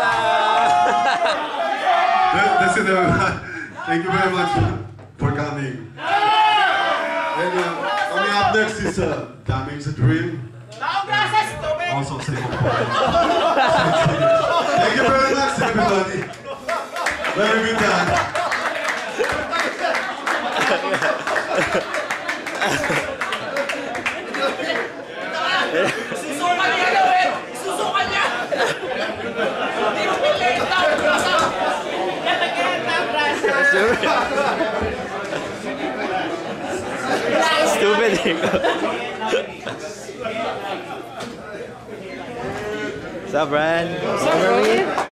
awesome. this, this is a, thank you very much for coming. And uh, coming up next is uh, Damage the Dream. Also Singapore. thank you very much everybody. Very good time. Stupid ikaw. What's up, Brian?